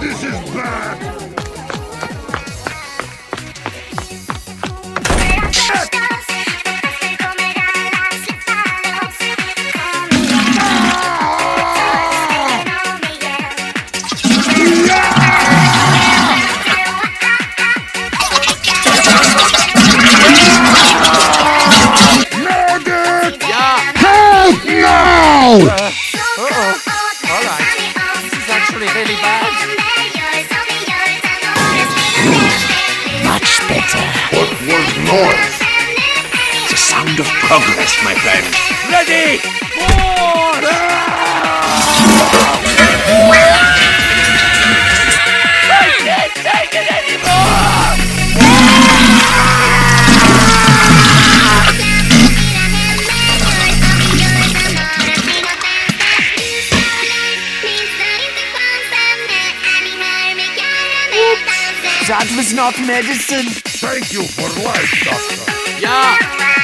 This is bad! Medic! Yeah. Help now! Uh-oh. All right. This is actually really bad. Better. What was noise? The sound of progress, my friend. Ready? Board! I can't take it anymore! That was not medicine. Thank you for life, Doctor. Yeah.